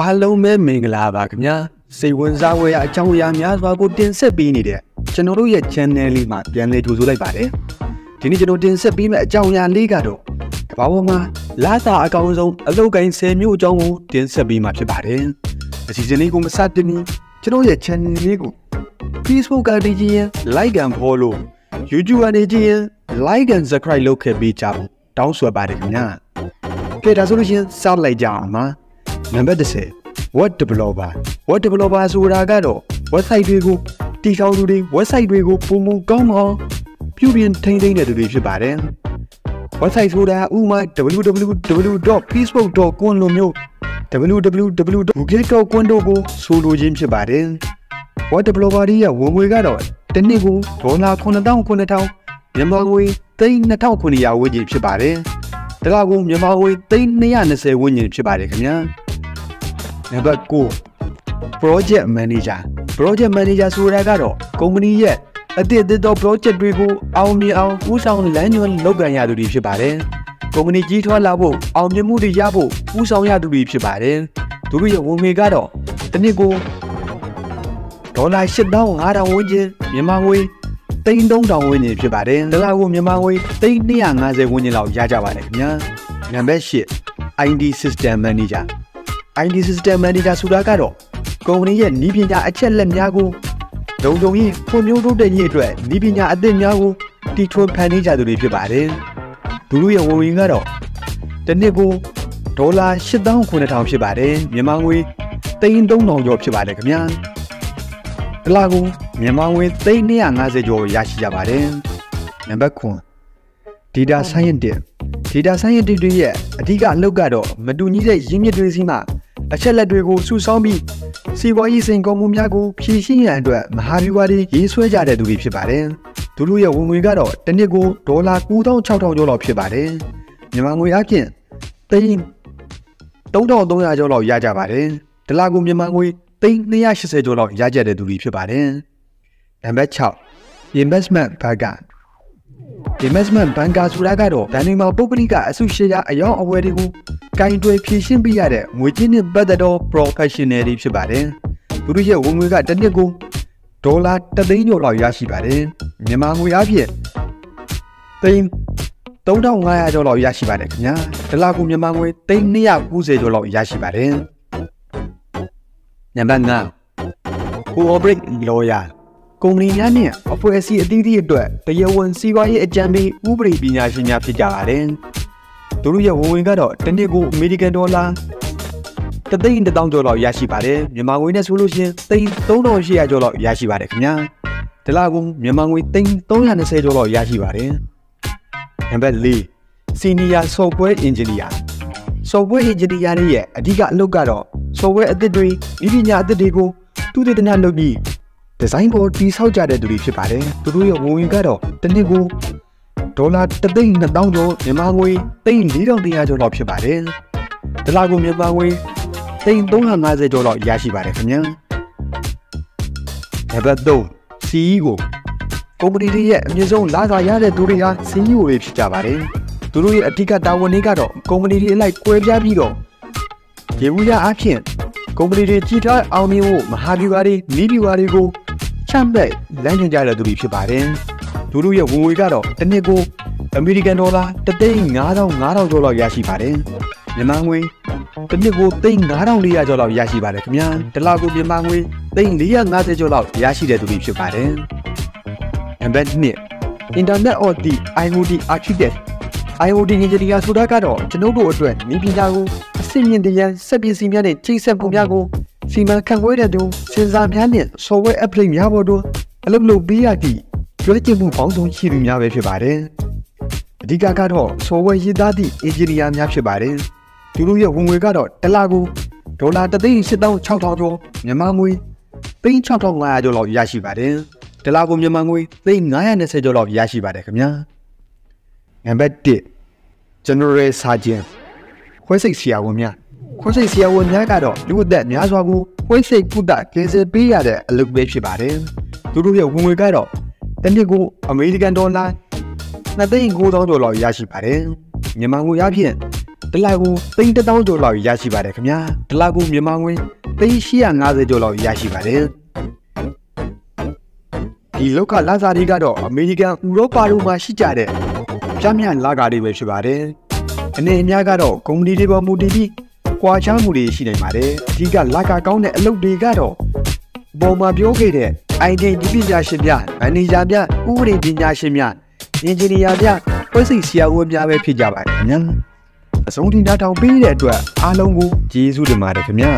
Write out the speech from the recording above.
အားလုံးပဲမင်္ဂလာပါခင်ဗျာစိတ်ဝင်စားဖွယ်ရာအကြောင်းအရာများစွာကိုတင်ဆက်ပေးနေတဲ့ကျွန်တော်တို့ရဲ့ channel လေးမှာပြန်လည်ကြိုဆိုလိုက်ပါတယ်ဒီနေ့ကျွန်တော်တင်ဆက်ပေးမယ့်အကြောင်းအရာလေးကတော့ကမ္ဘာပေါ်မှာလာသာအကောင်ဆုံးအလုပ်ကိုင်း10မျိုးအကြောင်းကိုတင်ဆက်ပေးမှာဖြစ်ပါတယ်အစီအစဉ်လေးကိုမစတင်မီကျွန်တော်ရဲ့ channel လေးကို Facebook ကနေကြည့်ရင် like and follow YouTube ကနေကြည့်ရင် like and subscribe လုပ်ခဲ့ပေးကြဖို့တောင်းဆိုပါတယ်ခင်ဗျာကဲဒါဆိုလို့ရှိရင်စောင့်လိုက်ကြအောင်ပါ နံပါတ်10 web developer web developer ဆိုတာကတော့ website တွေကိုတည်ထောင်သူတွေ website တွေကိုပုံမှန်ကောင်းအောင်ပြုပြင်ထိန်းသိမ်းတဲ့သူတွေဖြစ်ပါတယ် website ဆိုတာဥမာ www.facebook.com လိုမျိုး www.google.com တို့ကိုဆိုလိုခြင်းဖြစ်ပါတယ် web developer ရဲ့ဝင်ငွေကတော့တစ်နှစ်ကိုဒေါ်လာ9000 9000မြန်မာငွေ3900ဝန်းကျင်ဖြစ်ပါတယ်တလကိုမြန်မာငွေ320ဝန်းကျင်ဖြစ်ပါတယ်ခင်ဗျာ နံပါတ်9 project manager project manager ဆိုတာကတော့ကုမ္ပဏီရဲ့အသစ်အသစ်သော project တွေကိုအောင်မြင်အောင်ဦးဆောင်လမ်းညွှန်လုပ်ကိုင်ရသူတွေဖြစ်ပါတယ်ကုမ္ပဏီကြီးထွားလာဖို့အောင်မြင်မှုတွေရဖို့ဦးဆောင်ရသူတွေဖြစ်ပါတယ်သူတို့ရဲ့ဝင်ငွေကတော့တစ်နှစ်ကိုဒေါ်လာ8500ဝန်းကျင်မြန်မာငွေ3300ဝန်းကျင်ဖြစ်ပါတယ်။တလားကိုမြန်မာငွေ3250ဝန်းကျင်လောက်ရကြပါတယ်ခင်ဗျာ။နံပါတ်8 ID System Manager ID System Manager ဆိုတာကတော့ကုမ္ပဏီရဲ့ဤပညာအချက်လက်များကိုလုံခြုံရေးဖွံ့ဖြိုးတိုးတက်ရေးအတွက်ဤပညာအသစ်များကိုတီထွင်ဖန်တီးကြသူတွေဖြစ်ပါတယ်။သူတို့ရဲ့ဝင်ဝင်ကတော့တစ်နှစ်ကိုဒေါ်လာ8900ဖြစ်ပါတယ်။မြန်မာငွေ3300ကျော်ဖြစ်ပါတယ်ခင်ဗျာ။တလားကိုမြန်မာငွေ3250ကျော်ရရှိကြပါတယ်။နံပါတ်9 Data Scientist Data Scientist တွေရဲ့အဓိကအလုပ်ကတော့မတူညီတဲ့ရင်းမြစ်တွေစီမှ အချက်လက်တွေကိုစုဆောင်းပြီးစီးပွားရေးစိန်ခေါ်မှုများကိုဖြည့်ရှင်းရန်အတွက်မဟာဗျူဟာတွေရေးဆွဲကြတဲ့သူတွေဖြစ်ပါတယ်။သူတို့ရဲ့ဝင်ငွေကတော့တစ်နှစ်ကိုဒေါ်လာ9600ကျော်လောက်ဖြစ်ပါတယ်။မြန်မာငွေအပြင်သိန်း3300ကျော်လောက်ရကြပါတယ်။ဒလကိုမြန်မာငွေသိန်း280ကျော်လောက်ရကြတဲ့သူတွေဖြစ်ပါတယ်။နံပါတ်6 investment banker investment banker ဆိုတာကတော့ဗန်နီမှာပုဂ္ဂလိကအစုရှယ်ယာအယောင်အဝယ်တွေကိုကင်တွယ်ဖြည့်ရှင်းပေးရတဲ့ငွေကြေးနဲ့ပတ်သက်သော professional တွေဖြစ်ပါတယ်။သူတို့ရဲ့ဝင်ငွေကတစ်နှစ်ကိုဒေါ်လာ3သိန်းကျော်လောက်ရရှိပါတယ်။မြန်မာငွေအပြင်သိန်း3500ကျော်လောက်ရရှိပါတယ်ခင်ဗျာ။ဒလကူမြန်မာငွေသိန်း290ကျော်လောက်ရရှိပါတယ်။နံပါတ်9 corporate lawyer ကုမ္ပဏီများနဲ့အဖွဲ့အစည်းအသီးသီးအတွက်တရားဝင်စီးပွားရေးအကြံပေးဥပဒေပညာရှင်များဖြစ်ကြပါတယ်။သူတို့ရဲ့ဝင်ဝင်ကတော့တစ်နှစ်ကိုအမေရိကန်ဒေါ်လာတသိန်းတစ်သောင်းကျော်လောက်ရရှိပါတယ်။မြန်မာငွေနဲ့ဆိုလို့ရှိရင်သိန်း3800ကျော်လောက်ရရှိပါတယ်ခင်ဗျာ။ဒီလကမြန်မာငွေသိန်း320ကျော်လောက်ရရှိပါတယ်။နံပါတ်4 Senior Software Engineer Software Engineer ရဲ့အဓိကအလုပ်ကတော့ software အသစ်တွေဤပညာအသစ်တွေကိုသူတည်တနာလုပ်ပြီး ဒီဇိုင်းပေါ်တိဆောက်ကြတဲ့သူတွေဖြစ်ပါတယ်သူတို့ရဲ့ဝင်ဝင်ကတော့တစ်နှစ်ကိုဒေါ်လာ3သိန်း2000ကျော်မြန်မာငွေ3400ကျော်လောက်ဖြစ်ပါတယ်ဒလကိုမြန်မာငွေ3350ကျော်လောက်ရရှိပါတယ်ခင်ဗျာနံပါတ်3 CEO ကုမ္ပဏီတွေရဲ့အမြင့်ဆုံးလာစာရတဲ့သူတွေဟာ CEO တွေဖြစ်ကြပါတယ်သူတို့ရဲ့အဓိကတာဝန်တွေကတော့ကုမ္ပဏီတွေအလိုက်ကွဲပြားပြီးတော့ရေဘူးရအဖြစ်ကုမ္ပဏီတွေကြီးထားအောင်မြင်ဖို့မဟာဗျူဟာတွေနီးဗျူဟာတွေကို ချမ်းပဲ့လမ်းညွှန်ကြတဲ့သူတွေဖြစ်ပါတယ်။သူတို့ရဲ့ဝင်ငွေကတော့တစ်နှစ်ကိုအမေရိကန်ဒေါ်လာ3,500ကျော်လောက်ရရှိပါတယ်။မြန်မာငွေတစ်နှစ်ကို3,400ကျော်လောက်ရရှိပါတယ်ခင်ဗျာ။တစ်လကိုမြန်မာငွေ3,450ကျော်လောက်ရရှိတဲ့သူတွေဖြစ်ပါတယ်။နံပါတ်2 Internet of the IoT Architect IoT engineer ဆိုတာကတော့ကျွန်ုပ်တို့အတွက်နည်းပညာကိုအစစ်မြင့်တရားစက်ပစ္စည်းများနဲ့ချိတ်ဆက်မှုများကို စီမံခန့်ခွဲတဲ့သူစင်ဆာများနဲ့ software upgrade များပေါ်တွင်အလုပ်လုပ်ပေးရသည့်ကျွမ်းကျင်မှုပေါင်းစုံရှိသူများပဲဖြစ်ပါတယ်။အဓိကကတော့ software ရေးသားသည့် engineer များဖြစ်ပါတယ်။သူတို့ရဲ့ဝင်ငွေကတော့တစ်လကိုဒေါ်လာ3,600ကျော်မြန်မာငွေ3,600ကျော်လောက်ရရှိပါတယ်။တစ်လကိုမြန်မာငွေ3,920ကျော်လောက်ရရှိပါတယ်ခင်ဗျာ။နံပါတ်1 General Surgeon ခွဲစိတ်ဆရာဝန်များ ခွဲစိတ်ဆရာဝန်များကတော့လူအသက်များစွာကိုခွဲစိတ်ကုသကယ်ဆယ်ပေးရတဲ့အလုပ်ပဲဖြစ်ပါတယ်။သူတို့ရဲ့ဝင်ငွေကတော့တစ်နှစ်ကိုအမေရိကန်ဒေါ်လာ2သိန်း9000ကျော်လောက်ရရှိပါတယ်။မြန်မာငွေအပြင်တစ်လကိုသိန်း1000ကျော်လောက်ရရှိပါတယ်ခင်ဗျာတစ်လကိုမြန်မာငွေသိန်း850ကျော်လောက်ရရှိပါတယ်ဒီလောက်ကလာစားတွေကတော့အမေရိကန်ဥရောပတို့မှာရှိကြတဲ့ပြင်းပြန်လာကားတွေပဲဖြစ်ပါတယ်အနေအများကတော့ကုမ္ပဏီတွေပေါ်မူတည်ပြီး ကွာခြားမှုတွေရှိနိုင်ပါတယ်အဓိကလာကာကောင်းတဲ့အလုပ်တွေကတော့ပေါ်မှာပြောခဲ့တဲ့ IT ဒီပညာရှင်များမန်နေဂျာများဥပဒေပညာရှင်များအင်ဂျင်နီယာများဖွဲ့စည်းဆရာဝန်များပဲဖြစ်ကြပါတယ်ခင်ဗျာအဆုံးထိနားထောင်ပေးတဲ့အတွက်အားလုံးကိုကျေးဇူးတင်ပါတယ်ခင်ဗျာ